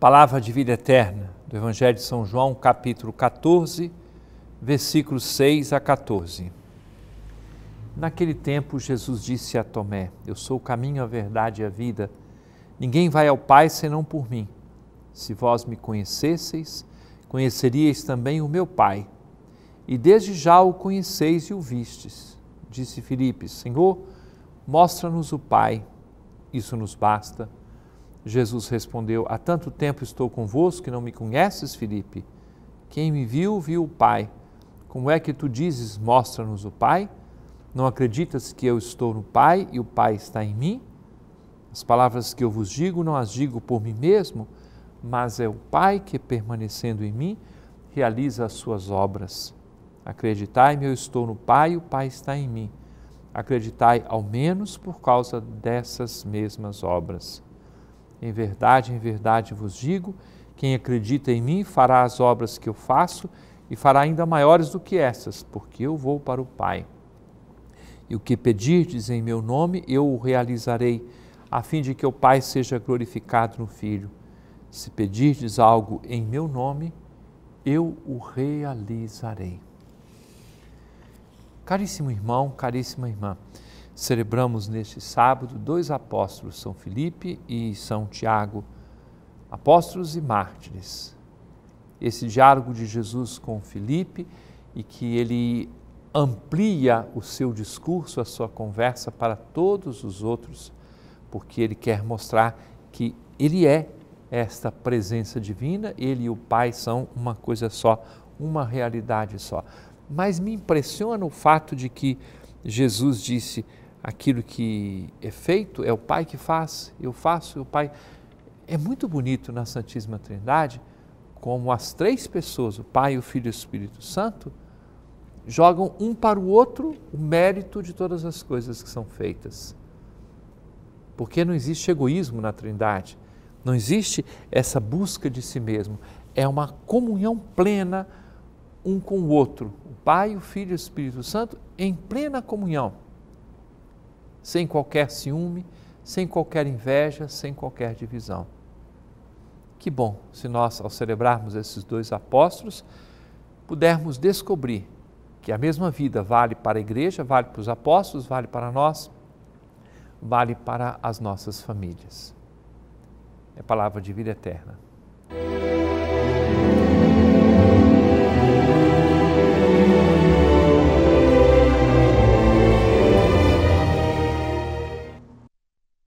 Palavra de vida eterna do Evangelho de São João, capítulo 14, versículos 6 a 14. Naquele tempo, Jesus disse a Tomé: Eu sou o caminho, a verdade e a vida. Ninguém vai ao Pai senão por mim. Se vós me conhecesseis, conheceríeis também o meu Pai. E desde já o conheceis e o vistes. Disse Filipe: Senhor, mostra-nos o Pai. Isso nos basta. Jesus respondeu: Há tanto tempo estou convosco que não me conheces, Filipe. Quem me viu, viu o Pai. Como é que tu dizes: Mostra-nos o Pai? Não acreditas que eu estou no Pai e o Pai está em mim? As palavras que eu vos digo, não as digo por mim mesmo, mas é o Pai que, permanecendo em mim, realiza as suas obras. Acreditai-me, eu estou no Pai e o Pai está em mim. Acreditai, ao menos, por causa dessas mesmas obras. Em verdade, em verdade vos digo: quem acredita em mim fará as obras que eu faço e fará ainda maiores do que essas, porque eu vou para o Pai. E o que pedirdes em meu nome, eu o realizarei, a fim de que o Pai seja glorificado no Filho. Se pedirdes algo em meu nome, eu o realizarei. Caríssimo irmão, caríssima irmã, celebramos neste sábado dois apóstolos, São Felipe e São Tiago, apóstolos e mártires. Esse diálogo de Jesus com Felipe e que ele amplia o seu discurso, a sua conversa para todos os outros, porque ele quer mostrar que ele é esta presença divina, ele e o Pai são uma coisa só, uma realidade só. Mas me impressiona o fato de que Jesus disse: aquilo que é feito é o Pai que faz, eu faço e o Pai. É muito bonito na Santíssima Trindade como as três pessoas, o Pai, o Filho e o Espírito Santo, jogam um para o outro o mérito de todas as coisas que são feitas. Porque não existe egoísmo na Trindade, não existe essa busca de si mesmo, é uma comunhão plena um com o outro, o Pai, o Filho e o Espírito Santo em plena comunhão sem qualquer ciúme, sem qualquer inveja, sem qualquer divisão. Que bom se nós, ao celebrarmos esses dois apóstolos, pudermos descobrir que a mesma vida vale para a igreja, vale para os apóstolos, vale para nós, vale para as nossas famílias. É palavra de vida eterna.